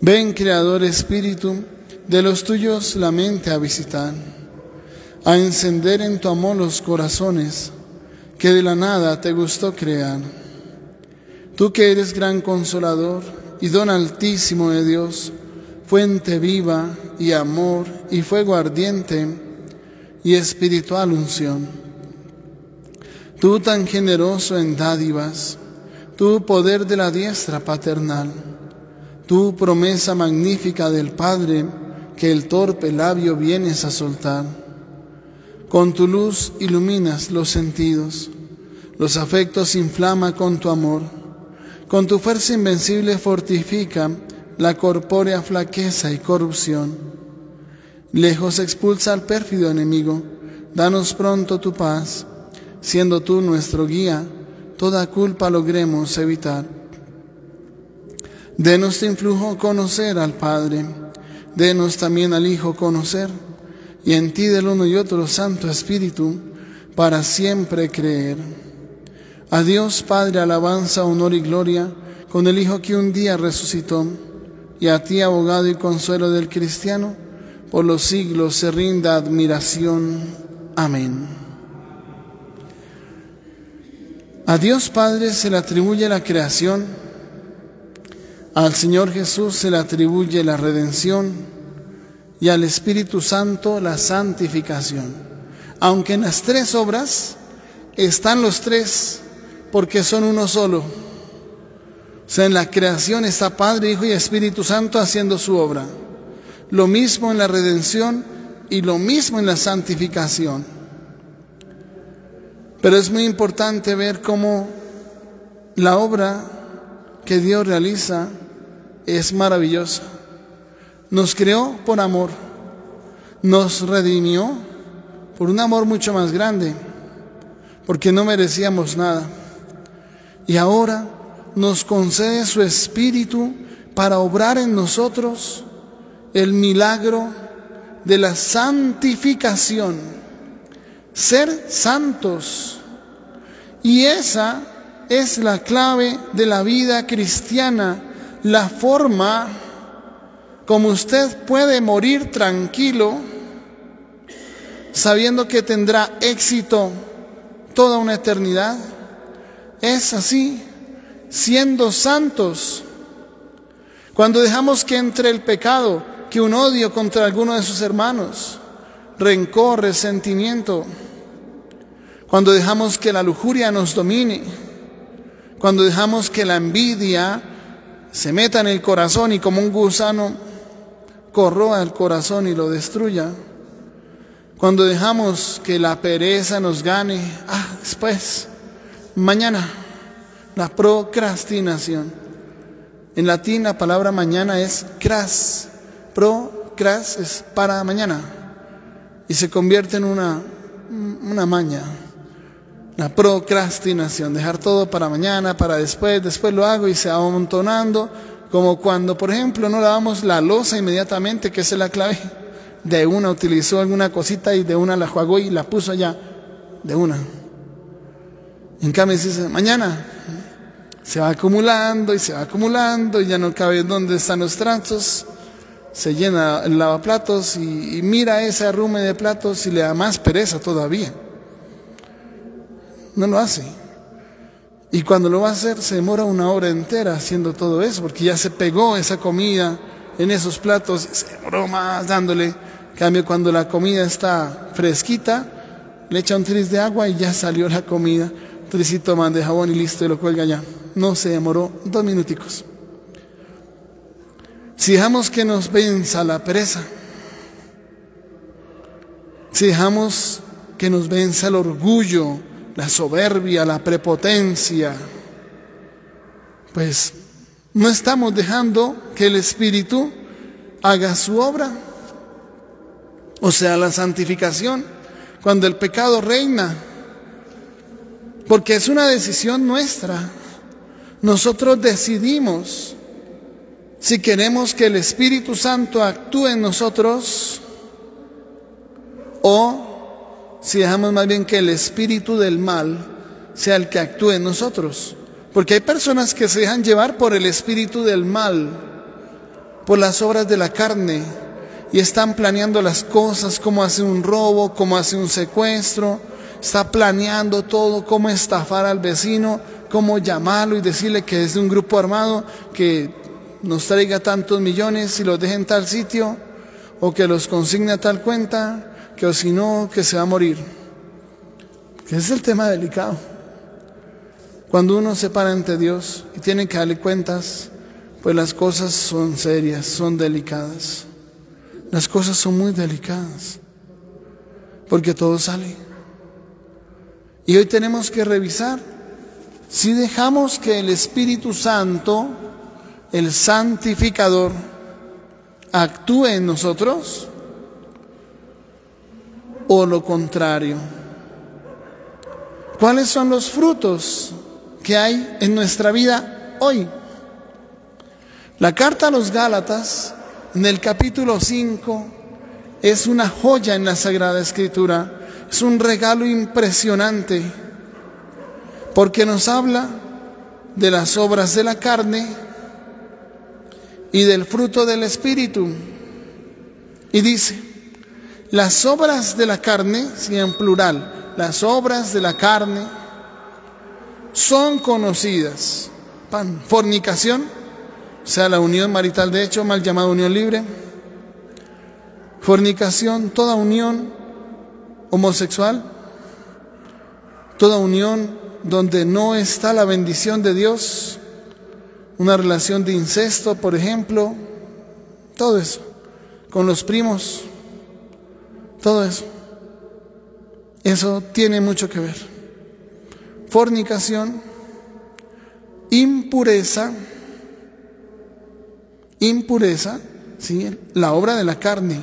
Ven, Creador Espíritu, de los tuyos la mente a visitar, a encender en tu amor los corazones que de la nada te gustó crear. Tú que eres gran consolador y don altísimo de Dios, fuente viva y amor y fuego ardiente y espiritual unción. Tú tan generoso en dádivas, tu poder de la diestra paternal, tu promesa magnífica del Padre que el torpe labio vienes a soltar. Con tu luz iluminas los sentidos, los afectos inflama con tu amor, con tu fuerza invencible fortifica la corpórea flaqueza y corrupción. Lejos expulsa al pérfido enemigo, danos pronto tu paz, siendo tú nuestro guía, toda culpa logremos evitar. Denos influjo conocer al Padre, denos también al Hijo conocer, y en ti del uno y otro Santo Espíritu, para siempre creer. A Dios Padre alabanza, honor y gloria, con el Hijo que un día resucitó, y a ti abogado y consuelo del cristiano, por los siglos se rinda admiración. Amén. A Dios Padre se le atribuye la creación, al Señor Jesús se le atribuye la redención y al Espíritu Santo la santificación. Aunque en las tres obras están los tres, porque son uno solo. O sea, en la creación está Padre, Hijo y Espíritu Santo haciendo su obra. Lo mismo en la redención y lo mismo en la santificación. Pero es muy importante ver cómo la obra que Dios realiza es maravillosa. Nos creó por amor, nos redimió por un amor mucho más grande, porque no merecíamos nada. Y ahora nos concede su espíritu para obrar en nosotros el milagro de la santificación, ser santos. Y esa es la clave de la vida cristiana, la forma como usted puede morir tranquilo, sabiendo que tendrá éxito toda una eternidad. Es así, siendo santos. Cuando dejamos que entre el pecado, que un odio contra alguno de sus hermanos, rencor, resentimiento, cuando dejamos que la lujuria nos domine, cuando dejamos que la envidia se meta en el corazón y como un gusano corroa el corazón y lo destruya, cuando dejamos que la pereza nos gane, ah, después, mañana, la procrastinación. En latín la palabra mañana es cras, pro, cras es para mañana y se convierte en una, una maña. La procrastinación, dejar todo para mañana, para después, después lo hago y se va amontonando, como cuando, por ejemplo, no lavamos la losa inmediatamente, que es la clave. De una utilizó alguna cosita y de una la jugó y la puso allá, de una. En cambio dice, mañana, se va acumulando y se va acumulando y ya no cabe dónde están los trastos. Se llena el lavaplatos y, y mira ese arrume de platos y le da más pereza todavía. No lo hace. Y cuando lo va a hacer se demora una hora entera haciendo todo eso porque ya se pegó esa comida en esos platos, se demoró más dándole. cambio, cuando la comida está fresquita, le echa un tris de agua y ya salió la comida. Tricito más de jabón y listo y lo cuelga ya no se demoró dos minuticos. Si dejamos que nos venza la pereza, si dejamos que nos venza el orgullo, la soberbia, la prepotencia, pues no estamos dejando que el Espíritu haga su obra. O sea, la santificación, cuando el pecado reina, porque es una decisión nuestra. Nosotros decidimos si queremos que el Espíritu Santo actúe en nosotros o si dejamos más bien que el espíritu del mal sea el que actúe en nosotros. Porque hay personas que se dejan llevar por el espíritu del mal, por las obras de la carne, y están planeando las cosas, cómo hace un robo, cómo hace un secuestro, está planeando todo, cómo estafar al vecino, cómo llamarlo y decirle que es de un grupo armado que nos traiga tantos millones y los deje en tal sitio, o que los consigne a tal cuenta, que o si no, que se va a morir. Que es el tema delicado. Cuando uno se para ante Dios y tiene que darle cuentas, pues las cosas son serias, son delicadas. Las cosas son muy delicadas, porque todo sale. Y hoy tenemos que revisar si dejamos que el Espíritu Santo, el santificador, actúe en nosotros o lo contrario. ¿Cuáles son los frutos que hay en nuestra vida hoy? La carta a los Gálatas, en el capítulo 5, es una joya en la Sagrada Escritura, es un regalo impresionante, porque nos habla de las obras de la carne y del fruto del Espíritu. Y dice, las obras de la carne, si en plural, las obras de la carne son conocidas. Pan, fornicación, o sea, la unión marital de hecho, mal llamada unión libre. Fornicación, toda unión homosexual, toda unión donde no está la bendición de Dios, una relación de incesto, por ejemplo, todo eso, con los primos, todo eso. Eso tiene mucho que ver. Fornicación, impureza, impureza, ¿sí? la obra de la carne,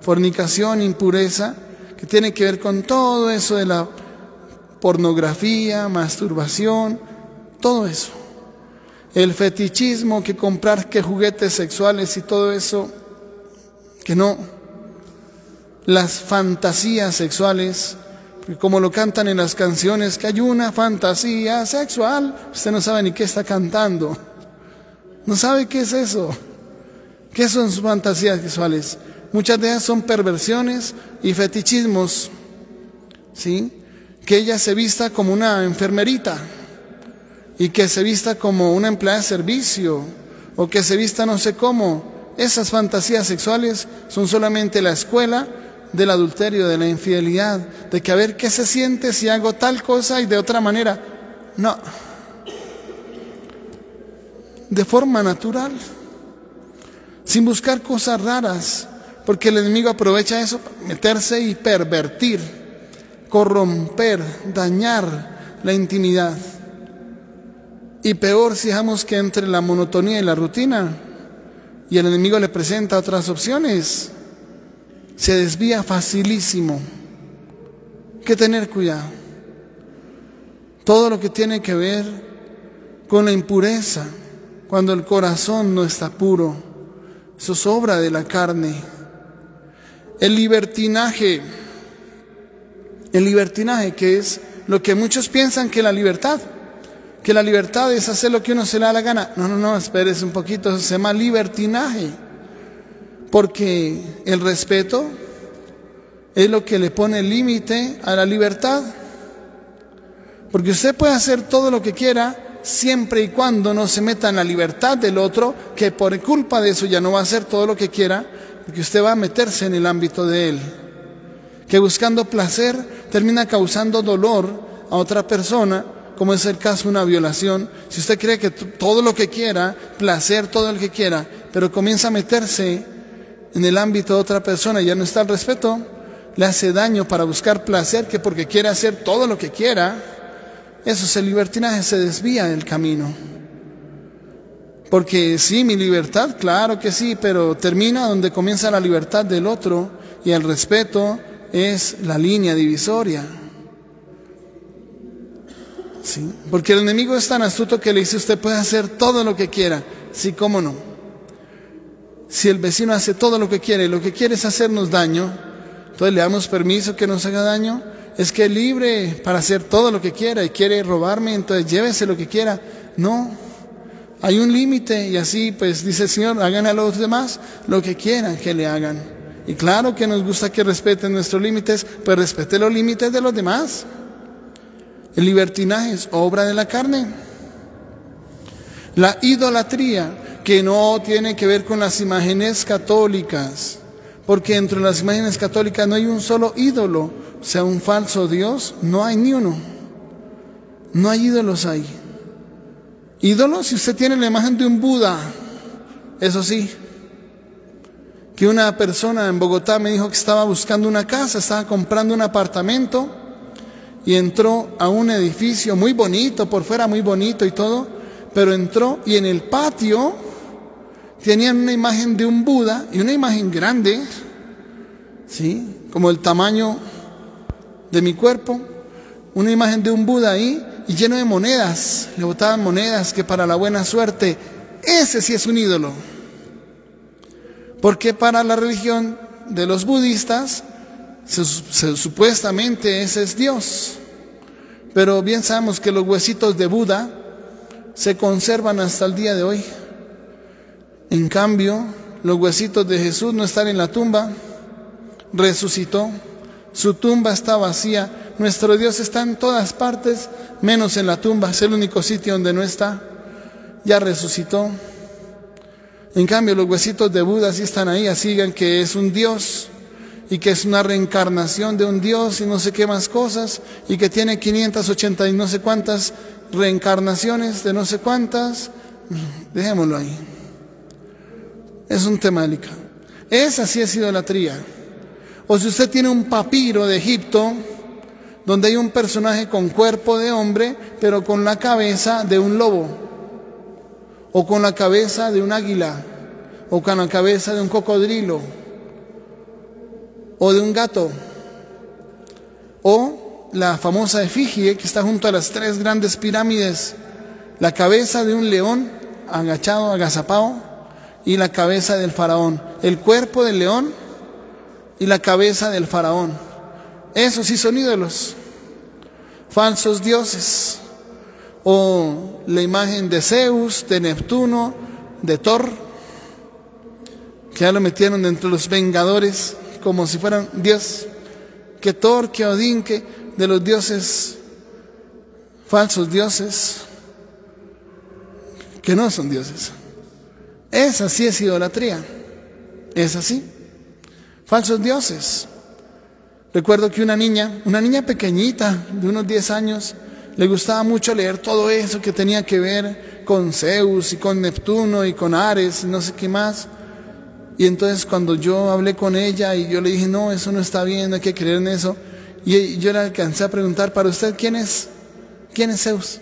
fornicación, impureza, que tiene que ver con todo eso de la pornografía, masturbación, todo eso el fetichismo, que comprar que juguetes sexuales y todo eso, que no, las fantasías sexuales, como lo cantan en las canciones, que hay una fantasía sexual, usted no sabe ni qué está cantando, no sabe qué es eso, qué son sus fantasías sexuales. Muchas de ellas son perversiones y fetichismos, ¿sí? Que ella se vista como una enfermerita y que se vista como una empleada de servicio o que se vista no sé cómo. Esas fantasías sexuales son solamente la escuela del adulterio, de la infidelidad, de que a ver qué se siente si hago tal cosa y de otra manera. No. De forma natural, sin buscar cosas raras, porque el enemigo aprovecha eso meterse y pervertir, corromper, dañar la intimidad. Y peor si dejamos que entre la monotonía y la rutina y el enemigo le presenta otras opciones, se desvía facilísimo. Hay que tener cuidado. Todo lo que tiene que ver con la impureza, cuando el corazón no está puro, eso es obra de la carne. El libertinaje, el libertinaje que es lo que muchos piensan que la libertad que la libertad es hacer lo que uno se le da la gana. No, no, no, espérese un poquito, se llama libertinaje. Porque el respeto es lo que le pone límite a la libertad. Porque usted puede hacer todo lo que quiera siempre y cuando no se meta en la libertad del otro, que por culpa de eso ya no va a hacer todo lo que quiera, porque usted va a meterse en el ámbito de él. Que buscando placer termina causando dolor a otra persona como es el caso de una violación, si usted cree que todo lo que quiera, placer todo lo que quiera, pero comienza a meterse en el ámbito de otra persona ya no está el respeto, le hace daño para buscar placer que porque quiere hacer todo lo que quiera, eso es el libertinaje, se desvía del camino. Porque sí, mi libertad, claro que sí, pero termina donde comienza la libertad del otro y el respeto es la línea divisoria. ¿sí? Porque el enemigo es tan astuto que le dice, usted puede hacer todo lo que quiera. Sí, cómo no. Si el vecino hace todo lo que quiere lo que quiere es hacernos daño, entonces le damos permiso que nos haga daño es que es libre para hacer todo lo que quiera y quiere robarme, entonces llévese lo que quiera. No, hay un límite y así pues dice el Señor, hagan a los demás lo que quieran que le hagan. Y claro que nos gusta que respeten nuestros límites, pero respete los límites de los demás. El libertinaje es obra de la carne. La idolatría, que no tiene que ver con las imágenes católicas, porque entre las imágenes católicas no hay un solo ídolo, sea, un falso Dios, no hay ni uno. No hay ídolos ahí. Ídolos, si usted tiene la imagen de un Buda, eso sí, que una persona en Bogotá me dijo que estaba buscando una casa, estaba comprando un apartamento y entró a un edificio muy bonito, por fuera muy bonito y todo, pero entró y en el patio tenían una imagen de un Buda y una imagen grande, ¿sí? Como el tamaño de mi cuerpo, una imagen de un Buda ahí y lleno de monedas, le botaban monedas que para la buena suerte, ese sí es un ídolo. Porque para la religión de los budistas, supuestamente ese es Dios. Pero bien sabemos que los huesitos de Buda se conservan hasta el día de hoy. En cambio, los huesitos de Jesús no están en la tumba, resucitó, su tumba está vacía, nuestro Dios está en todas partes, menos en la tumba, es el único sitio donde no está, ya resucitó. En cambio, los huesitos de Buda sí están ahí, así que es un Dios y que es una reencarnación de un Dios y no sé qué más cosas, y que tiene 580 y no sé cuántas reencarnaciones de no sé cuántas, dejémoslo ahí. Es un tema delicado. Esa sí es idolatría. O si usted tiene un papiro de Egipto, donde hay un personaje con cuerpo de hombre, pero con la cabeza de un lobo, o con la cabeza de un águila, o con la cabeza de un cocodrilo, o de un gato, o la famosa efigie que está junto a las tres grandes pirámides, la cabeza de un león agachado, agazapado, y la cabeza del faraón, el cuerpo del león y la cabeza del faraón. Esos sí son ídolos, falsos dioses, o la imagen de Zeus, de Neptuno, de Thor, que ya lo metieron entre los vengadores como si fueran Dios, que Thor, que Odín, que de los dioses, falsos dioses, que no son dioses. Esa sí es idolatría, es así, falsos dioses. Recuerdo que una niña, una niña pequeñita de unos 10 años, le gustaba mucho leer todo eso que tenía que ver con Zeus y con Neptuno y con Ares y no sé qué más. Y entonces cuando yo hablé con ella y yo le dije, no, eso no está bien, hay que creer en eso. Y yo le alcancé a preguntar, ¿para usted quién es? ¿Quién es Zeus?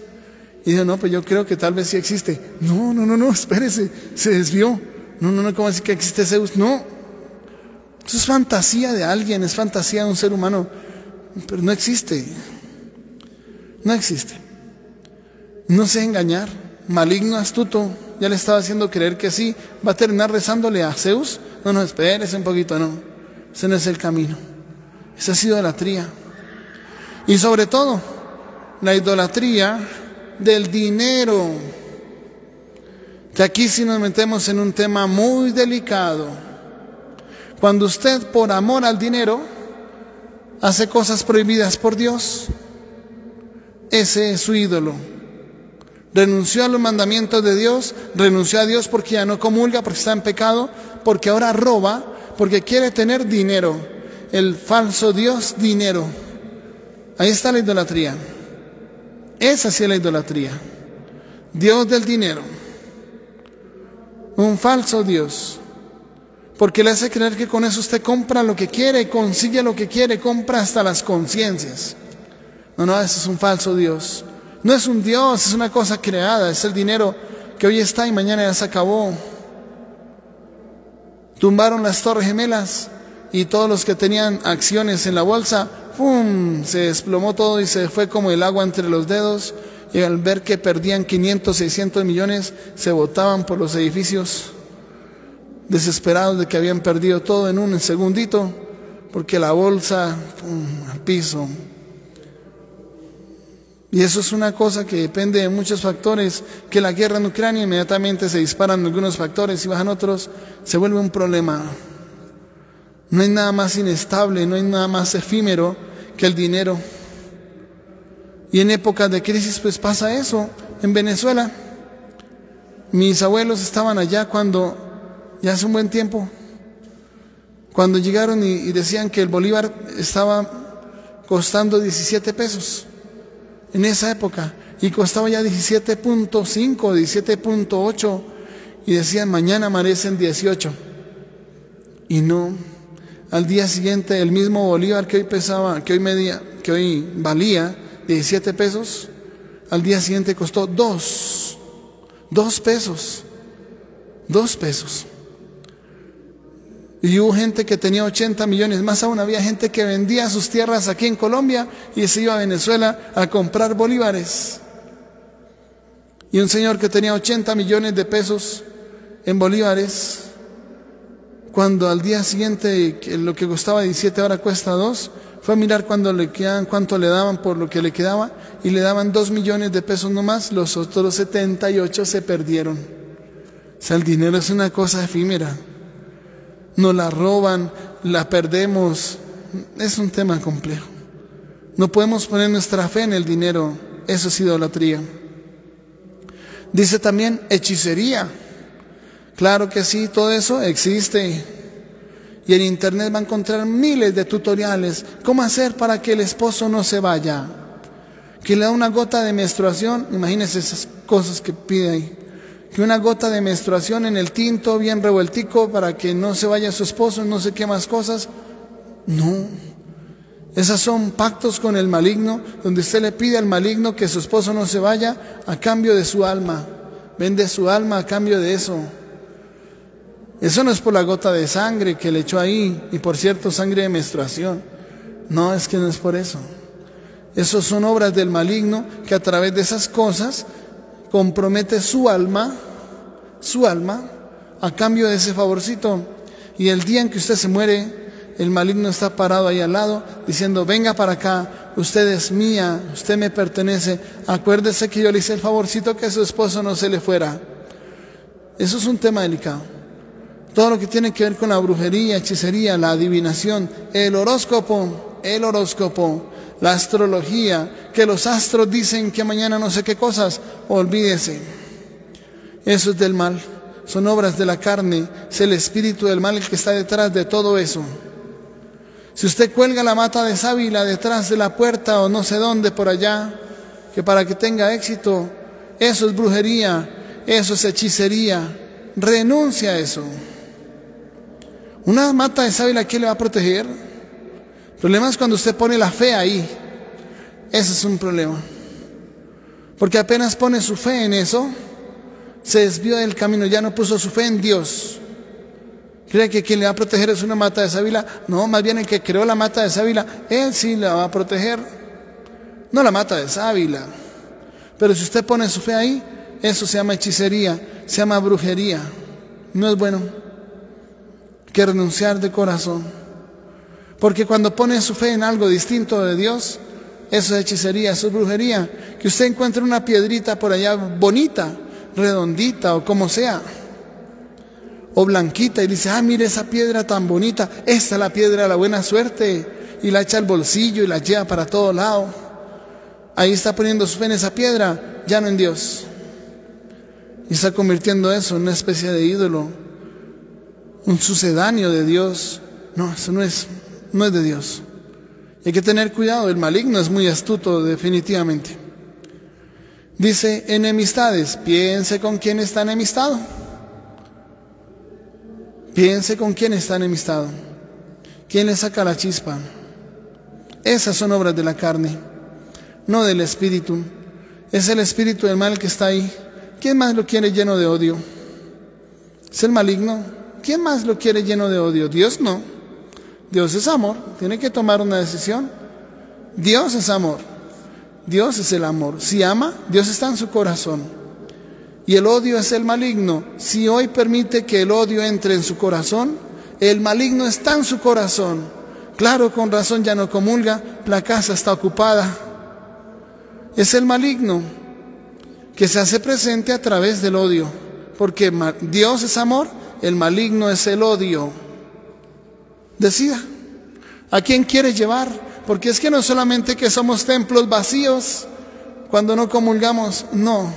Y dijo, no, pues yo creo que tal vez sí existe. No, no, no, no, espérese, se desvió. No, no, no, ¿cómo decir que existe Zeus? No. Eso es fantasía de alguien, es fantasía de un ser humano, pero no existe. No existe. No sé engañar, maligno, astuto, ya le estaba haciendo creer que sí, va a terminar rezándole a Zeus. No, no, espérese un poquito, no. Ese no es el camino. Esa ha idolatría. Y sobre todo, la idolatría del dinero. Que aquí sí nos metemos en un tema muy delicado. Cuando usted por amor al dinero hace cosas prohibidas por Dios, ese es su ídolo. Renunció a los mandamientos de Dios, renunció a Dios porque ya no comulga, porque está en pecado, porque ahora roba, porque quiere tener dinero. El falso Dios, dinero. Ahí está la idolatría. Esa sí es la idolatría. Dios del dinero. Un falso Dios. Porque le hace creer que con eso usted compra lo que quiere, consigue lo que quiere, compra hasta las conciencias. No, no, eso es un falso Dios. No es un Dios, es una cosa creada, es el dinero que hoy está y mañana ya se acabó. Tumbaron las torres gemelas y todos los que tenían acciones en la bolsa, ¡pum! se desplomó todo y se fue como el agua entre los dedos. Y al ver que perdían 500, 600 millones, se botaban por los edificios, desesperados de que habían perdido todo en un segundito, porque la bolsa, ¡pum! al piso, Y eso es una cosa que depende de muchos factores, que la guerra en Ucrania inmediatamente se disparan algunos factores y bajan otros, se vuelve un problema. No hay nada más inestable, no hay nada más efímero que el dinero. Y en épocas de crisis pues pasa eso. En Venezuela, mis abuelos estaban allá cuando, ya hace un buen tiempo, cuando llegaron y, decían que el bolívar estaba costando 17 pesos en esa época y costaba ya 17.5, 17.8 y decían mañana amanecen 18 y no al día siguiente el mismo bolívar que hoy pesaba que hoy medía que hoy valía 17 pesos al día siguiente costó 2 2 pesos 2 pesos y hubo gente que tenía 80 millones, más aún había gente que vendía sus tierras aquí en Colombia y se iba a Venezuela a comprar bolívares. Y un señor que tenía 80 millones de pesos en bolívares, cuando al día siguiente lo que costaba 17 ahora cuesta 2, fue a mirar le quedaban, cuánto le daban por lo que le quedaba y le daban 2 millones de pesos nomás, los otros 78 se perdieron. O sea, el dinero es una cosa efímera nos la roban, la perdemos. Es un tema complejo. No podemos poner nuestra fe en el dinero. Eso es idolatría. Dice también hechicería. Claro que sí, todo eso existe. Y en internet va a encontrar miles de tutoriales. ¿Cómo hacer para que el esposo no se vaya? Que le da una gota de menstruación. Imagínense esas cosas que pide ahí que una gota de menstruación en el tinto bien revueltico para que no se vaya su esposo, no sé qué más cosas. No. Esas son pactos con el maligno, donde usted le pide al maligno que su esposo no se vaya a cambio de su alma. Vende su alma a cambio de eso. Eso no es por la gota de sangre que le echó ahí, y por cierto, sangre de menstruación. No, es que no es por eso. Esas son obras del maligno que a través de esas cosas compromete su alma, su alma, a cambio de ese favorcito. Y el día en que usted se muere, el maligno está parado ahí al lado diciendo, venga para acá, usted es mía, usted me pertenece, acuérdese que yo le hice el favorcito que su esposo no se le fuera. Eso es un tema delicado. Todo lo que tiene que ver con la brujería, hechicería, la adivinación, el horóscopo, el horóscopo, la astrología, que los astros dicen que mañana no sé qué cosas, olvídese. Eso es del mal, son obras de la carne, es el espíritu del mal el que está detrás de todo eso. Si usted cuelga la mata de sábila detrás de la puerta o no sé dónde por allá, que para que tenga éxito, eso es brujería, eso es hechicería, renuncia a eso. Una mata de sábila, ¿quién le va a proteger? El problema es cuando usted pone la fe ahí. Ese es un problema. Porque apenas pone su fe en eso, se desvió del camino, ya no puso su fe en Dios. ¿Cree que quien le va a proteger es una mata de sábila? No, más bien el que creó la mata de sábila, él sí la va a proteger. No la mata de sábila. Pero si usted pone su fe ahí, eso se llama hechicería, se llama brujería. No es bueno. Que renunciar de corazón. Porque cuando pone su fe en algo distinto de Dios, eso es hechicería, eso es brujería. Que usted encuentre una piedrita por allá bonita, redondita o como sea, o blanquita, y dice, ah, mire esa piedra tan bonita, esta es la piedra de la buena suerte, y la echa al bolsillo y la lleva para todo lado. Ahí está poniendo su fe en esa piedra, ya no en Dios. Y está convirtiendo eso en una especie de ídolo, un sucedáneo de Dios. No, eso no es no es de Dios. Hay que tener cuidado, el maligno es muy astuto definitivamente. Dice, enemistades, piense con quién está enemistado. Piense con quién está enemistado. ¿Quién le saca la chispa? Esas son obras de la carne, no del espíritu. Es el espíritu del mal que está ahí. ¿Quién más lo quiere lleno de odio? ¿Es el maligno? ¿Quién más lo quiere lleno de odio? Dios no. Dios es amor, tiene que tomar una decisión. Dios es amor, Dios es el amor. Si ama, Dios está en su corazón. Y el odio es el maligno. Si hoy permite que el odio entre en su corazón, el maligno está en su corazón. Claro, con razón ya no comulga, la casa está ocupada. es el maligno que se hace presente a través del odio, porque Dios es amor, el maligno es el odio. Decida, ¿a quién quiere llevar? Porque es que no solamente que somos templos vacíos cuando no comulgamos, no.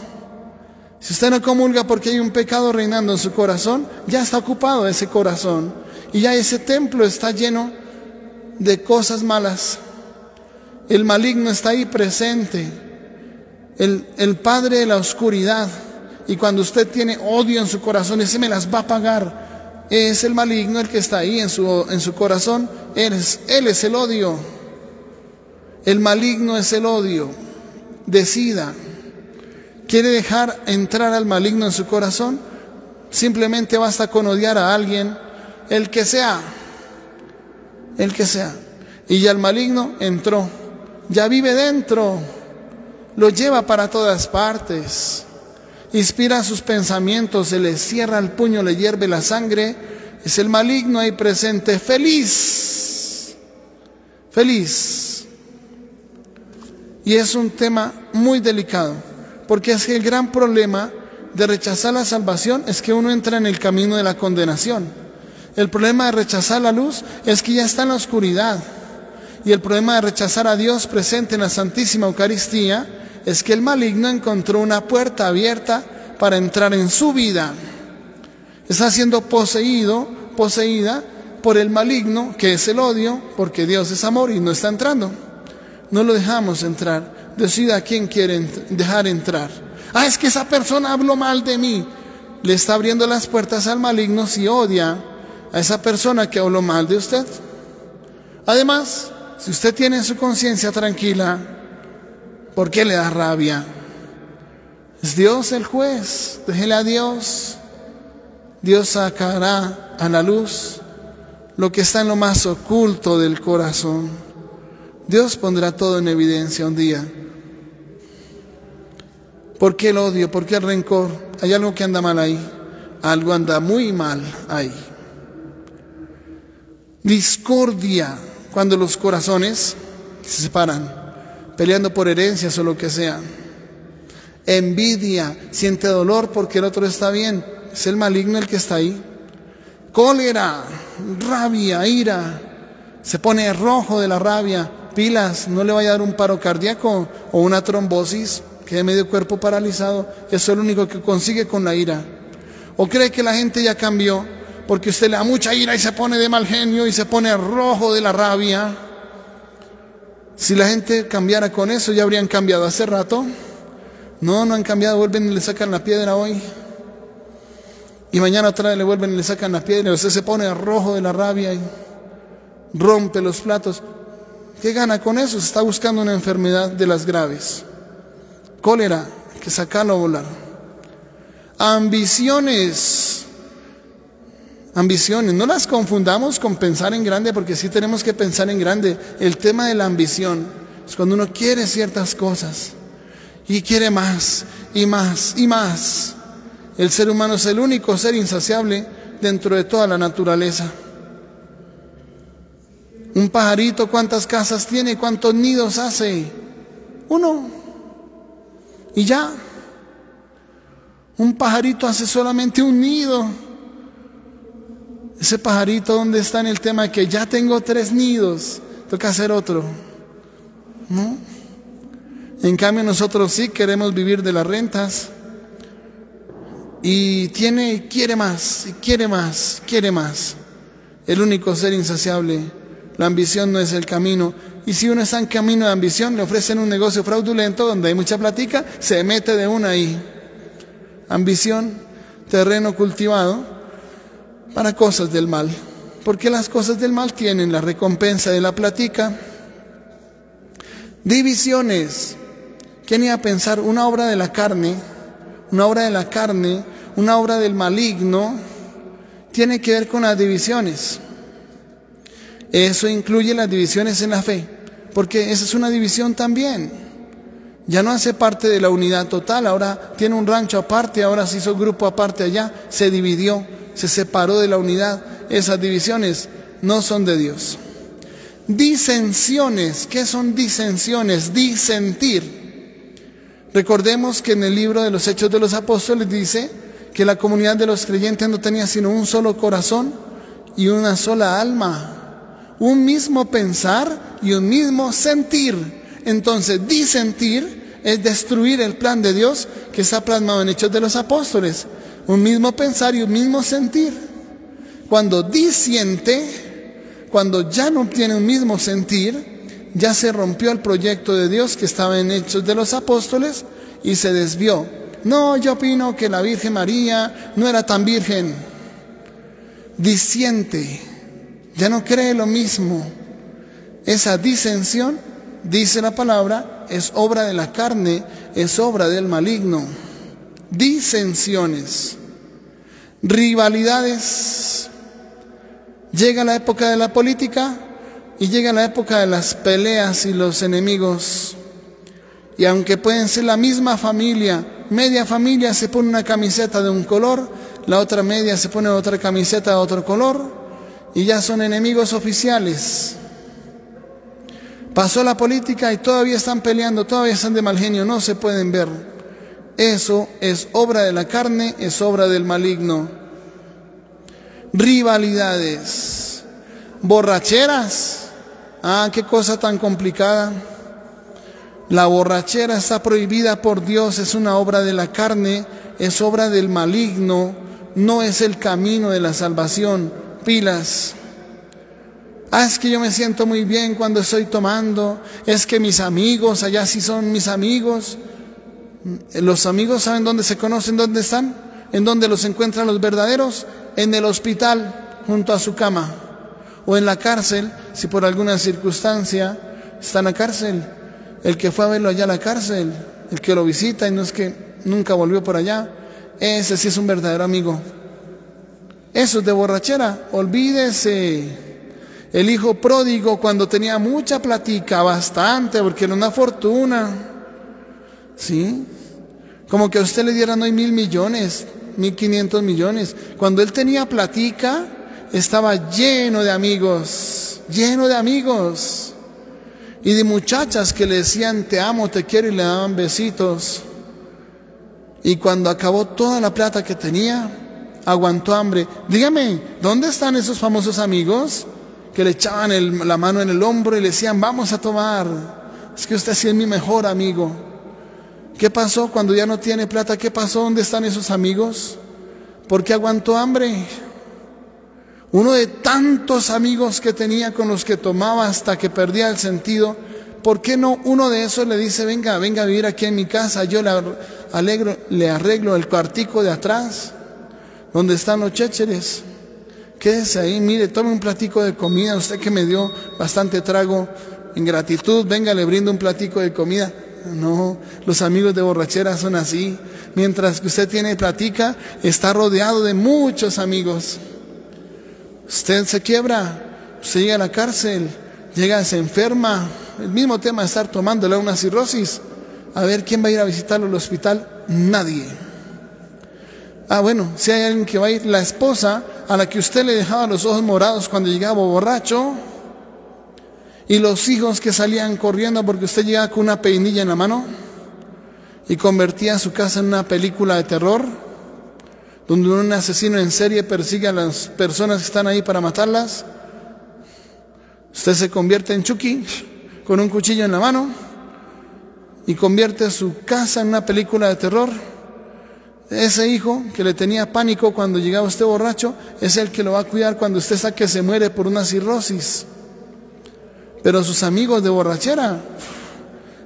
Si usted no comulga porque hay un pecado reinando en su corazón, ya está ocupado ese corazón y ya ese templo está lleno de cosas malas. El maligno está ahí presente, el, el padre de la oscuridad. Y cuando usted tiene odio en su corazón, ese me las va a pagar. Es el maligno el que está ahí en su, en su corazón. Él es, él es el odio. El maligno es el odio. Decida quiere dejar entrar al maligno en su corazón, simplemente basta con odiar a alguien, el que sea, el que sea. Y ya el maligno entró, ya vive dentro, lo lleva para todas partes, inspira sus pensamientos, se le cierra el puño, le hierve la sangre, es el maligno ahí presente, feliz, feliz. Y es un tema muy delicado. Porque es que el gran problema de rechazar la salvación es que uno entra en el camino de la condenación. El problema de rechazar la luz es que ya está en la oscuridad. Y el problema de rechazar a Dios presente en la Santísima Eucaristía es que el maligno encontró una puerta abierta para entrar en su vida. Está siendo poseído, poseída por el maligno, que es el odio, porque Dios es amor y no está entrando. No lo dejamos entrar decida quién quiere dejar entrar. Ah, es que esa persona habló mal de mí. Le está abriendo las puertas al maligno si odia a esa persona que habló mal de usted. Además, si usted tiene su conciencia tranquila, ¿por qué le da rabia? Es Dios el juez, déjele a Dios. Dios sacará a la luz lo que está en lo más oculto del corazón. Dios pondrá todo en evidencia un día. ¿Por qué el odio? ¿Por qué el rencor? Hay algo que anda mal ahí. Algo anda muy mal ahí. Discordia, cuando los corazones se separan, peleando por herencias o lo que sea. Envidia, siente dolor porque el otro está bien. Es el maligno el que está ahí. Cólera, rabia, ira. Se pone rojo de la rabia. Pilas, no le vaya a dar un paro cardíaco o una trombosis de medio cuerpo paralizado, eso es lo único que consigue con la ira. ¿O cree que la gente ya cambió porque usted le da mucha ira y se pone de mal genio y se pone rojo de la rabia? Si la gente cambiara con eso, ya habrían cambiado hace rato. No, no han cambiado, vuelven y le sacan la piedra hoy. Y mañana otra vez le vuelven y le sacan la piedra usted se pone rojo de la rabia y rompe los platos. ¿Qué gana con eso? Se está buscando una enfermedad de las graves cólera, que sacarlo a volar. Ambiciones. Ambiciones, no las confundamos con pensar en grande, porque sí tenemos que pensar en grande. El tema de la ambición es cuando uno quiere ciertas cosas y quiere más y más y más. El ser humano es el único ser insaciable dentro de toda la naturaleza. Un pajarito, ¿cuántas casas tiene? ¿Cuántos nidos hace? Uno. Y ya, un pajarito hace solamente un nido. Ese pajarito donde está en el tema que ya tengo tres nidos, toca hacer otro. ¿No? En cambio nosotros sí queremos vivir de las rentas. Y tiene, quiere más, y quiere más, quiere más. El único ser insaciable. La ambición no es el camino. Y si uno está en camino de ambición, le ofrecen un negocio fraudulento donde hay mucha platica, se mete de una ahí. Ambición, terreno cultivado para cosas del mal. Porque las cosas del mal tienen la recompensa de la platica. Divisiones. ¿Quién iba a pensar una obra de la carne? Una obra de la carne, una obra del maligno, tiene que ver con las divisiones. Eso incluye las divisiones en la fe, porque esa es una división también. Ya no hace parte de la unidad total, ahora tiene un rancho aparte, ahora se hizo grupo aparte allá, se dividió, se separó de la unidad. Esas divisiones no son de Dios. Disensiones, ¿qué son disensiones? Disentir. Recordemos que en el libro de los Hechos de los Apóstoles dice que la comunidad de los creyentes no tenía sino un solo corazón y una sola alma, un mismo pensar y un mismo sentir. Entonces, disentir es destruir el plan de Dios que está plasmado en Hechos de los Apóstoles, un mismo pensar y un mismo sentir. Cuando disiente, cuando ya no tiene un mismo sentir, ya se rompió el proyecto de Dios que estaba en Hechos de los Apóstoles y se desvió. No, yo opino que la Virgen María no era tan virgen. Disiente, ya no cree lo mismo. Esa disensión, dice la palabra, es obra de la carne, es obra del maligno. Disensiones, rivalidades. Llega la época de la política, y llega la época de las peleas y los enemigos. Y aunque pueden ser la misma familia, media familia se pone una camiseta de un color, la otra media se pone otra camiseta de otro color, y ya son enemigos oficiales. Pasó la política y todavía están peleando, todavía están de mal genio, no se pueden ver. Eso es obra de la carne, es obra del maligno. Rivalidades, borracheras, Ah, qué cosa tan complicada. La borrachera está prohibida por Dios, es una obra de la carne, es obra del maligno, no es el camino de la salvación. Pilas. Ah, es que yo me siento muy bien cuando estoy tomando, es que mis amigos, allá sí son mis amigos. Los amigos saben dónde se conocen, dónde están, en dónde los encuentran los verdaderos, en el hospital, junto a su cama o en la cárcel, si por alguna circunstancia está en la cárcel. El que fue a verlo allá a la cárcel, el que lo visita y no es que nunca volvió por allá, ese sí es un verdadero amigo. Eso es de borrachera, olvídese. El hijo pródigo cuando tenía mucha platica, bastante, porque era una fortuna. ¿Sí? Como que a usted le dieran hoy mil millones, mil quinientos millones. Cuando él tenía platica, estaba lleno de amigos, lleno de amigos y de muchachas que le decían te amo, te quiero y le daban besitos. Y cuando acabó toda la plata que tenía, aguantó hambre. Dígame, ¿dónde están esos famosos amigos que le echaban la mano en el hombro y le decían, vamos a tomar? Es que usted sí es mi mejor amigo. ¿Qué pasó cuando ya no tiene plata? ¿Qué pasó? ¿Dónde están esos amigos? ¿Por qué aguantó hambre? Uno de tantos amigos que tenía con los que tomaba hasta que perdía el sentido, ¿por qué no uno de esos le dice, venga, venga a vivir aquí en mi casa, yo le, alegro, le arreglo el cuartico de atrás, donde están los chécheres? Quédese ahí, mire, tome un platico de comida, usted que me dio bastante trago en gratitud, venga, le brindo un platico de comida. No, los amigos de borrachera son así. Mientras que usted tiene platica, está rodeado de muchos amigos. Usted se quiebra, usted llega a la cárcel, llega, se enferma. El mismo tema de estar tomándole una cirrosis. A ver quién va a ir a visitarlo al hospital. Nadie. Ah, bueno, si hay alguien que va a ir, la esposa a la que usted le dejaba los ojos morados cuando llegaba borracho, y los hijos que salían corriendo porque usted llegaba con una peinilla en la mano y convertía su casa en una película de terror donde un asesino en serie persigue a las personas que están ahí para matarlas. Usted se convierte en Chucky con un cuchillo en la mano y convierte su casa en una película de terror. Ese hijo que le tenía pánico cuando llegaba usted borracho es el que lo va a cuidar cuando usted está que se muere por una cirrosis. Pero sus amigos de borrachera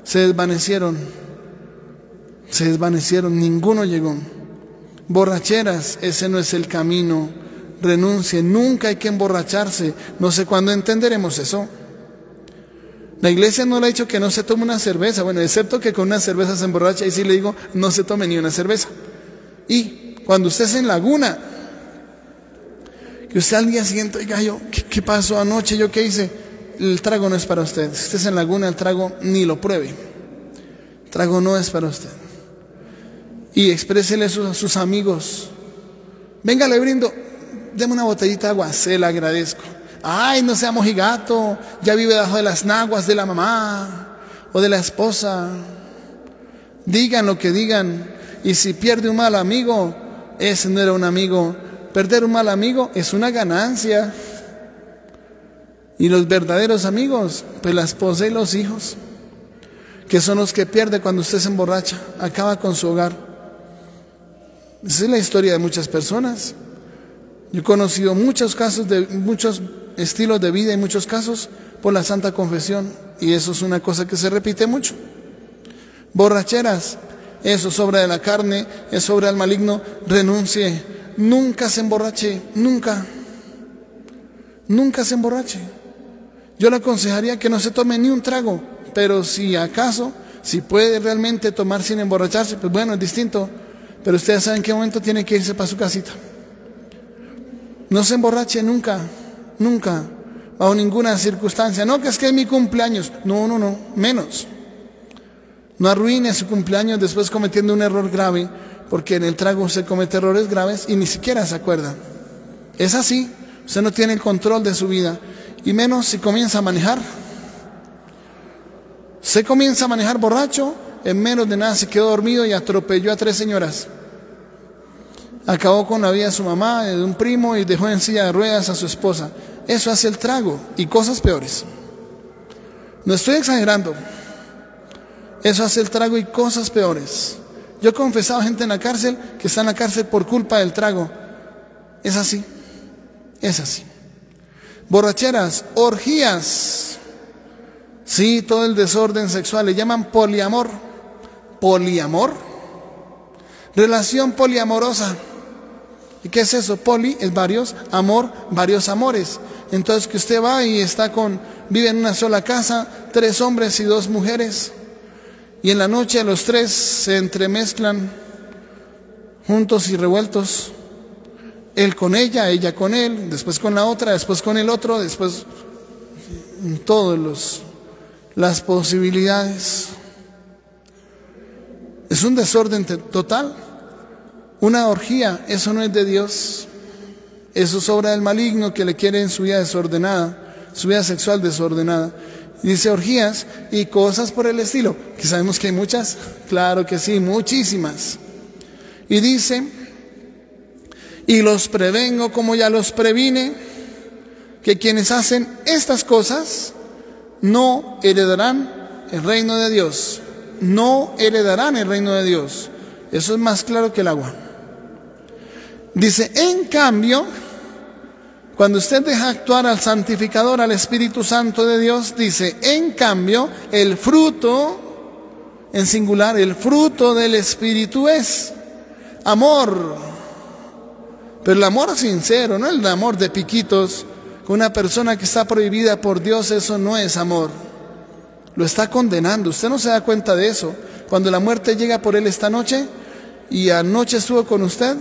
se desvanecieron. Se desvanecieron, ninguno llegó. Borracheras, ese no es el camino. Renuncie, nunca hay que emborracharse. No sé cuándo entenderemos eso. La iglesia no le ha dicho que no se tome una cerveza, bueno, excepto que con una cerveza se emborracha y sí le digo, no se tome ni una cerveza. Y cuando usted es en laguna, que usted al día siguiente, oiga, yo, ¿qué, pasó anoche? ¿Yo qué hice? El trago no es para usted. Si usted es en laguna, el trago ni lo pruebe. El trago no es para usted y exprésele a sus amigos. Venga, le brindo, deme una botellita de agua, se la agradezco. Ay, no sea mojigato, ya vive debajo de las naguas de la mamá o de la esposa. Digan lo que digan. Y si pierde un mal amigo, ese no era un amigo. Perder un mal amigo es una ganancia. Y los verdaderos amigos, pues la esposa y los hijos, que son los que pierde cuando usted se emborracha, acaba con su hogar. Esa es la historia de muchas personas. Yo he conocido muchos casos de muchos estilos de vida y muchos casos por la Santa Confesión. Y eso es una cosa que se repite mucho. Borracheras, eso sobra de la carne, es sobre el maligno, renuncie. Nunca se emborrache, nunca. Nunca se emborrache. Yo le aconsejaría que no se tome ni un trago, pero si acaso, si puede realmente tomar sin emborracharse, pues bueno, es distinto. Pero ustedes saben en qué momento tiene que irse para su casita. No se emborrache nunca, nunca, bajo ninguna circunstancia. No que es que es mi cumpleaños. No, no, no, menos. No arruine su cumpleaños después cometiendo un error grave, porque en el trago se comete errores graves y ni siquiera se acuerda. Es así, usted no tiene el control de su vida, y menos si comienza a manejar. Se comienza a manejar borracho, en menos de nada se quedó dormido y atropelló a tres señoras. Acabó con la vida de su mamá, de un primo y dejó en silla de ruedas a su esposa. Eso hace el trago y cosas peores. No estoy exagerando. Eso hace el trago y cosas peores. Yo he confesado a gente en la cárcel que está en la cárcel por culpa del trago. Es así. Es así. Borracheras, orgías. Sí, todo el desorden sexual. Le llaman poliamor. Poliamor. Relación poliamorosa. ¿Y qué es eso? Poli es varios, amor, varios amores. Entonces que usted va y está con, vive en una sola casa, tres hombres y dos mujeres. Y en la noche los tres se entremezclan juntos y revueltos. Él con ella, ella con él, después con la otra, después con el otro, después todas las posibilidades. Es un desorden total. Una orgía, eso no es de Dios. Eso es obra del maligno que le quiere en su vida desordenada, su vida sexual desordenada. Dice orgías y cosas por el estilo, que sabemos que hay muchas, claro que sí, muchísimas. Y dice, y los prevengo como ya los previne, que quienes hacen estas cosas no heredarán el reino de Dios, no heredarán el reino de Dios. Eso es más claro que el agua. Dice, en cambio, cuando usted deja actuar al santificador, al Espíritu Santo de Dios, dice, en cambio, el fruto, en singular, el fruto del Espíritu es amor. Pero el amor sincero, no el amor de piquitos, con una persona que está prohibida por Dios, eso no es amor. Lo está condenando. Usted no se da cuenta de eso. Cuando la muerte llega por él esta noche y anoche estuvo con usted,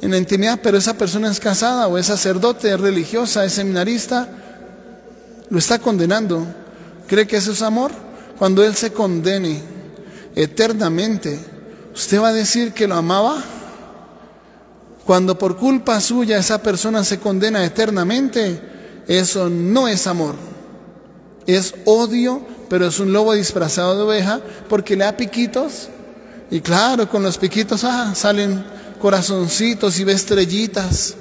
en la intimidad, pero esa persona es casada o es sacerdote, es religiosa, es seminarista, lo está condenando. ¿Cree que eso es amor? Cuando Él se condene eternamente, ¿usted va a decir que lo amaba? Cuando por culpa suya esa persona se condena eternamente, eso no es amor. Es odio, pero es un lobo disfrazado de oveja porque le da piquitos. Y claro, con los piquitos ah, salen corazoncitos y ve estrellitas.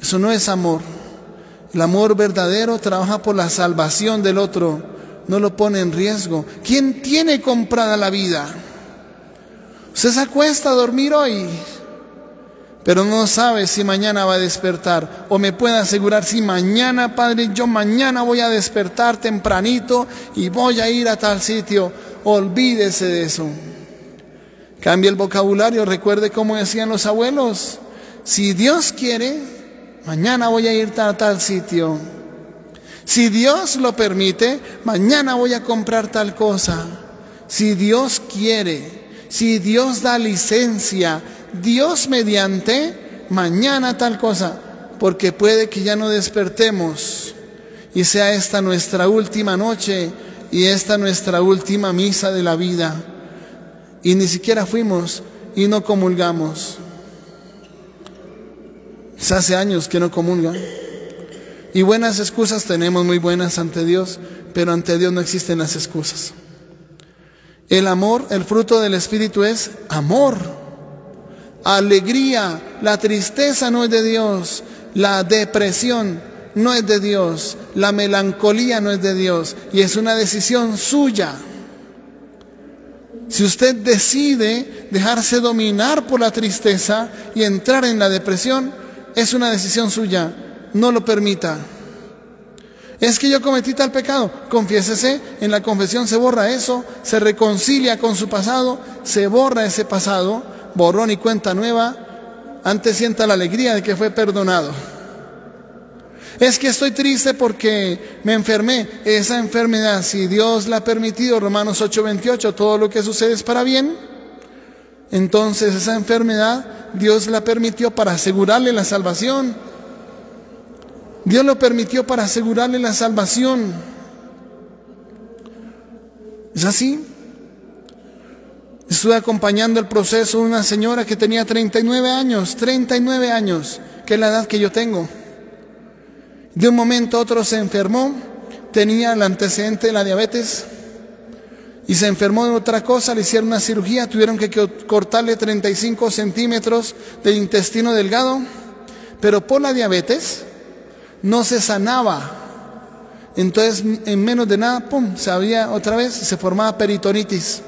Eso no es amor. El amor verdadero trabaja por la salvación del otro, no lo pone en riesgo. ¿Quién tiene comprada la vida? Usted se acuesta a dormir hoy, pero no sabe si mañana va a despertar. O me puede asegurar si mañana, Padre, yo mañana voy a despertar tempranito y voy a ir a tal sitio. Olvídese de eso. Cambia el vocabulario, recuerde cómo decían los abuelos. Si Dios quiere, mañana voy a ir a tal sitio. Si Dios lo permite, mañana voy a comprar tal cosa. Si Dios quiere, si Dios da licencia, Dios mediante, mañana tal cosa. Porque puede que ya no despertemos y sea esta nuestra última noche y esta nuestra última misa de la vida y ni siquiera fuimos y no comulgamos. hace años que no comulgan. Y buenas excusas tenemos muy buenas ante Dios, pero ante Dios no existen las excusas. El amor, el fruto del Espíritu es amor, alegría. La tristeza no es de Dios, la depresión no es de Dios, la melancolía no es de Dios y es una decisión suya. Si usted decide dejarse dominar por la tristeza y entrar en la depresión, es una decisión suya. No lo permita. Es que yo cometí tal pecado. Confiésese, en la confesión se borra eso, se reconcilia con su pasado, se borra ese pasado, borrón y cuenta nueva. Antes sienta la alegría de que fue perdonado. Es que estoy triste porque me enfermé. Esa enfermedad, si Dios la ha permitido, Romanos 8:28, todo lo que sucede es para bien. Entonces esa enfermedad Dios la permitió para asegurarle la salvación. Dios lo permitió para asegurarle la salvación. ¿Es así? Estuve acompañando el proceso de una señora que tenía 39 años, 39 años, que es la edad que yo tengo. De un momento a otro se enfermó, tenía el antecedente de la diabetes y se enfermó de otra cosa, le hicieron una cirugía, tuvieron que cortarle 35 centímetros del intestino delgado, pero por la diabetes no se sanaba. Entonces, en menos de nada, pum, se había otra vez, se formaba peritonitis.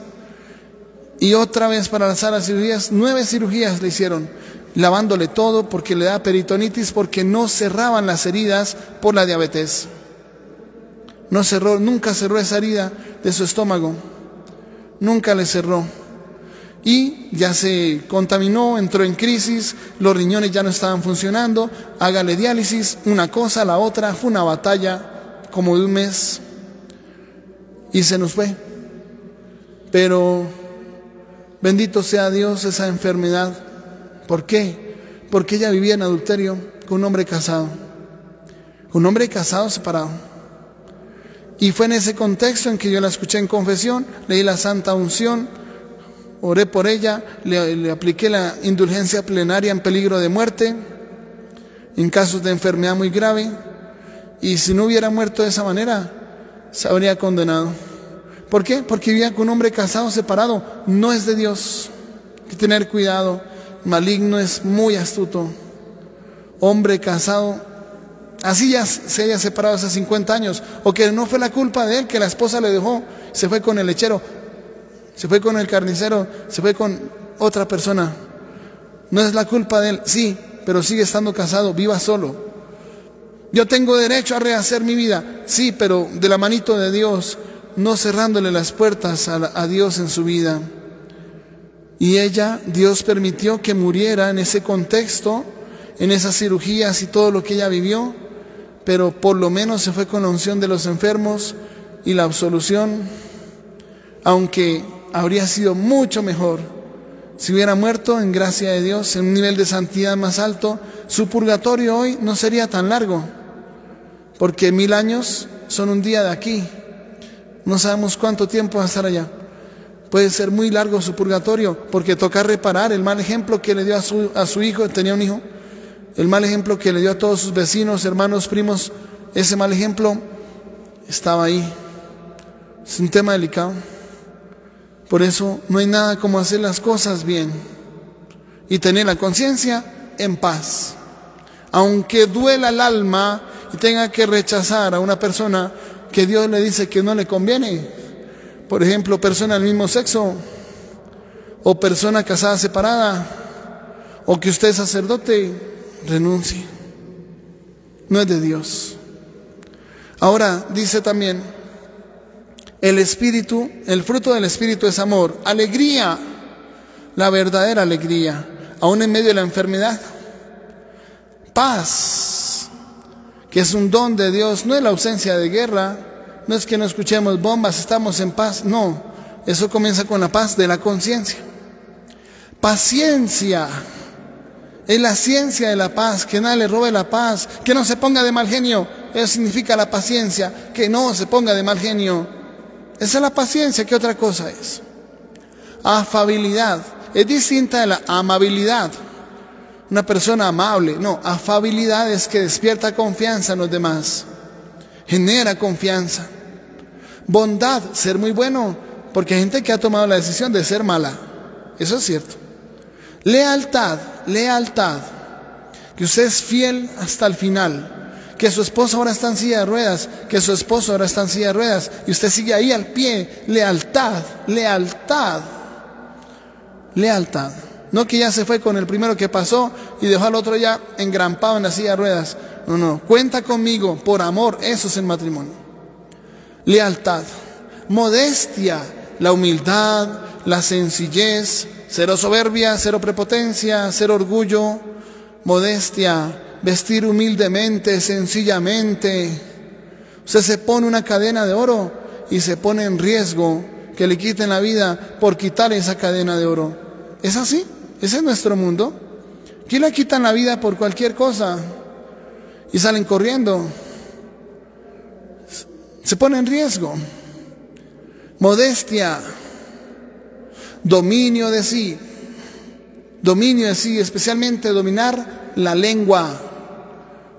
Y otra vez para las salas cirugías, nueve cirugías le hicieron, lavándole todo porque le da peritonitis, porque no cerraban las heridas por la diabetes. No cerró, nunca cerró esa herida de su estómago. Nunca le cerró y ya se contaminó, entró en crisis, los riñones ya no estaban funcionando, hágale diálisis, una cosa, la otra, fue una batalla como de un mes y se nos fue. Pero bendito sea Dios esa enfermedad. ¿Por qué? Porque ella vivía en adulterio con un hombre casado, un hombre casado separado. Y fue en ese contexto en que yo la escuché en confesión, leí la santa unción, oré por ella, le, apliqué la indulgencia plenaria en peligro de muerte, en casos de enfermedad muy grave, y si no hubiera muerto de esa manera, se habría condenado. ¿Por qué? Porque vivía con un hombre casado, separado, no es de Dios. Hay que tener cuidado, maligno es muy astuto. Hombre casado, así ya se haya separado hace 50 años, o que no fue la culpa de él, que la esposa le dejó, se fue con el lechero, se fue con el carnicero, se fue con otra persona. No es la culpa de él, sí, pero sigue estando casado, viva solo. Yo tengo derecho a rehacer mi vida, sí, pero de la manito de Dios, no cerrándole las puertas a, Dios en su vida. Y ella, Dios permitió que muriera en ese contexto, en esas cirugías y todo lo que ella vivió, pero por lo menos se fue con la unción de los enfermos y la absolución, aunque habría sido mucho mejor si hubiera muerto en gracia de Dios, en un nivel de santidad más alto. Su purgatorio hoy no sería tan largo, porque mil años son un día de aquí. No sabemos cuánto tiempo va a estar allá. Puede ser muy largo su purgatorio, porque toca reparar el mal ejemplo que le dio a su, a su hijo, tenía un hijo, el mal ejemplo que le dio a todos sus vecinos, hermanos, primos, ese mal ejemplo estaba ahí. Es un tema delicado. Por eso no hay nada como hacer las cosas bien y tener la conciencia en paz. Aunque duela el alma y tenga que rechazar a una persona que Dios le dice que no le conviene, por ejemplo, persona del mismo sexo, o persona casada separada, o que usted es sacerdote, renuncie. No es de Dios. Ahora dice también, el Espíritu, el fruto del Espíritu es amor, alegría, la verdadera alegría, aún en medio de la enfermedad. Paz, que es un don de Dios, no es la ausencia de guerra, no es que no escuchemos bombas, estamos en paz, no, eso comienza con la paz de la conciencia. Paciencia, es la ciencia de la paz, que nada le robe la paz, que no se ponga de mal genio, eso significa la paciencia, que no se ponga de mal genio esa es la paciencia, ¿qué otra cosa es? Afabilidad. Es distinta de la amabilidad. Una persona amable. No, afabilidad es que despierta confianza en los demás. Genera confianza. Bondad, ser muy bueno. porque hay gente que ha tomado la decisión de ser mala. Eso es cierto. Lealtad, lealtad. Que usted es fiel hasta el final. Que su esposo ahora está en silla de ruedas. Que su esposo ahora está en silla de ruedas. Y usted sigue ahí al pie. Lealtad, lealtad. Lealtad. No que ya se fue con el primero que pasó y dejó al otro ya engrampado en la silla de ruedas. No, no. Cuenta conmigo por amor. Eso es el matrimonio. Lealtad. Modestia. La humildad, la sencillez, cero soberbia, cero prepotencia, cero orgullo, modestia, vestir humildemente, sencillamente. Usted se pone una cadena de oro y se pone en riesgo que le quiten la vida por quitar esa cadena de oro. ¿Es así? ¿Ese es nuestro mundo? ¿Quién le quitan la vida por cualquier cosa? Y salen corriendo. Se pone en riesgo. Modestia, dominio de sí, dominio de sí, especialmente dominar la lengua,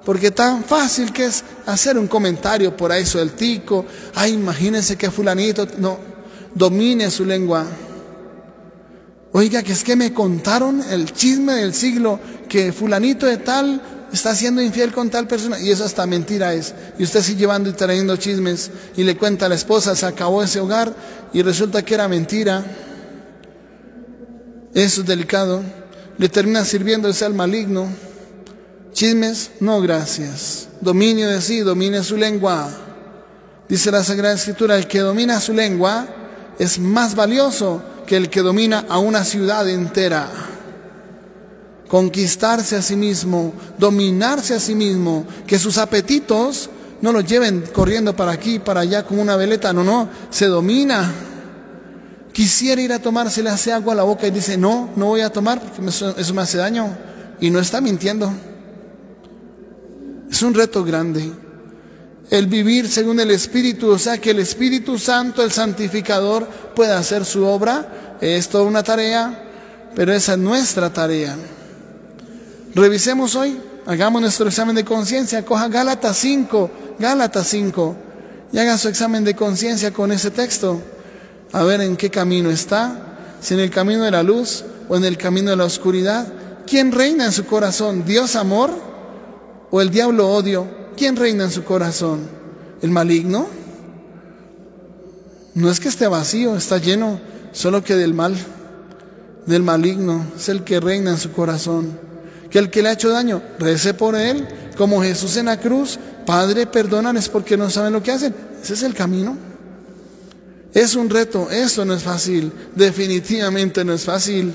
porque tan fácil que es hacer un comentario por ahí sueltico, ay, imagínense que fulanito, no, domine su lengua. Oiga, que es que me contaron el chisme del siglo, que fulanito de tal está siendo infiel con tal persona, y eso hasta mentira es. Y usted sigue llevando y trayendo chismes, y le cuenta a la esposa, se acabó ese hogar, y resulta que era mentira. Eso es delicado. Le termina sirviéndose al maligno. Chismes, no gracias. Dominio de sí, domine su lengua. Dice la Sagrada Escritura, el que domina su lengua es más valioso que el que domina a una ciudad entera. Conquistarse a sí mismo, dominarse a sí mismo, que sus apetitos no lo lleven corriendo para aquí, para allá como una veleta, no, no, se domina quisiera ir a tomarse, le hace agua a la boca y dice, no, no voy a tomar porque eso me hace daño. Y no está mintiendo. Es un reto grande. El vivir según el Espíritu, o sea, que el Espíritu Santo, el santificador, pueda hacer su obra, es toda una tarea, pero esa es nuestra tarea. Revisemos hoy, hagamos nuestro examen de conciencia, coja Gálatas 5, Gálatas 5, y haga su examen de conciencia con ese texto a ver en qué camino está, si en el camino de la luz o en el camino de la oscuridad. ¿Quién reina en su corazón? ¿Dios amor o el diablo odio? ¿Quién reina en su corazón? ¿El maligno? No es que esté vacío, está lleno, solo que del mal, del maligno, es el que reina en su corazón. Que el que le ha hecho daño, rece por él, como Jesús en la cruz, Padre, perdónales porque no saben lo que hacen. Ese es el camino. Es un reto, eso no es fácil, definitivamente no es fácil.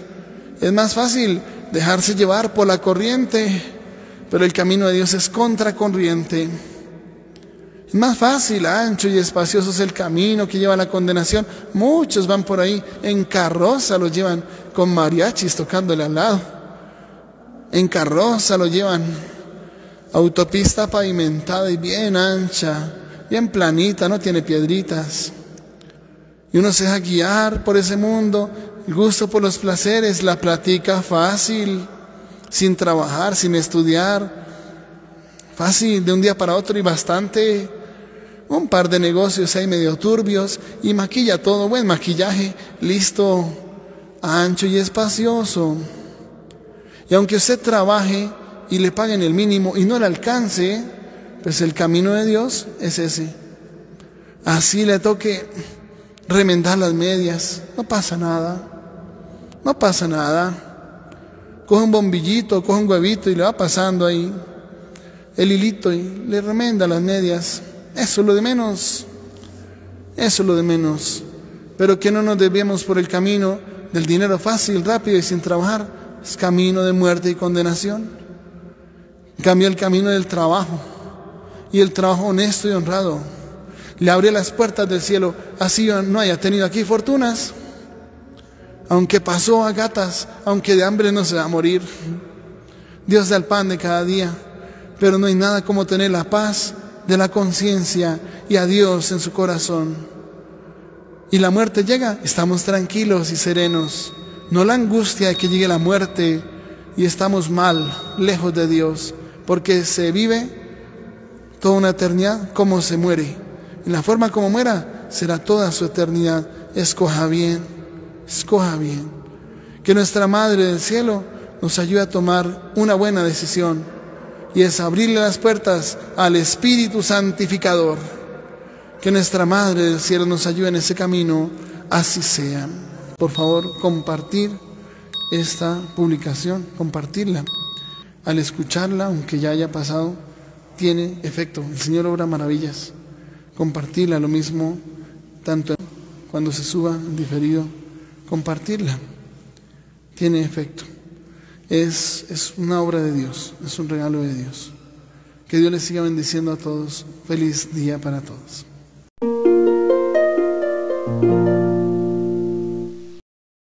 Es más fácil dejarse llevar por la corriente, pero el camino de Dios es contracorriente. Es más fácil, ancho y espacioso es el camino que lleva a la condenación. Muchos van por ahí, en carroza lo llevan, con mariachis tocándole al lado. En carroza lo llevan. Autopista pavimentada y bien ancha, bien planita, no tiene piedritas. Y uno se deja guiar por ese mundo, el gusto por los placeres, la platica fácil, sin trabajar, sin estudiar, fácil de un día para otro y bastante, un par de negocios ahí medio turbios y maquilla todo, buen maquillaje, listo, ancho y espacioso. Y aunque usted trabaje y le paguen el mínimo y no le alcance, pues el camino de Dios es ese. Así le toque remendar las medias, no pasa nada, no pasa nada. Coge un bombillito, coge un huevito y le va pasando ahí el hilito y le remenda las medias. Eso es lo de menos, eso es lo de menos. Pero que no nos debemos por el camino del dinero fácil, rápido y sin trabajar. Es camino de muerte y condenación. Cambia el camino del trabajo y el trabajo honesto y honrado le abrió las puertas del cielo, así no haya tenido aquí fortunas. Aunque pasó a gatas, aunque de hambre no se va a morir. Dios da el pan de cada día, pero no hay nada como tener la paz de la conciencia y a Dios en su corazón. Y la muerte llega, estamos tranquilos y serenos. No la angustia de que llegue la muerte y estamos mal, lejos de Dios, porque se vive toda una eternidad como se muere. En la forma como muera será toda su eternidad escoja bien, escoja bien. Que nuestra Madre del Cielo nos ayude a tomar una buena decisión y es abrirle las puertas al Espíritu Santificador. Que nuestra Madre del Cielo nos ayude en ese camino, así sea. Por favor, compartir esta publicación, compartirla. Al escucharla, aunque ya haya pasado, tiene efecto. El Señor obra maravillas. Compartirla, lo mismo, tanto cuando se suba diferido, compartirla. Tiene efecto. Es, es una obra de Dios, es un regalo de Dios. Que Dios les siga bendiciendo a todos. Feliz día para todos.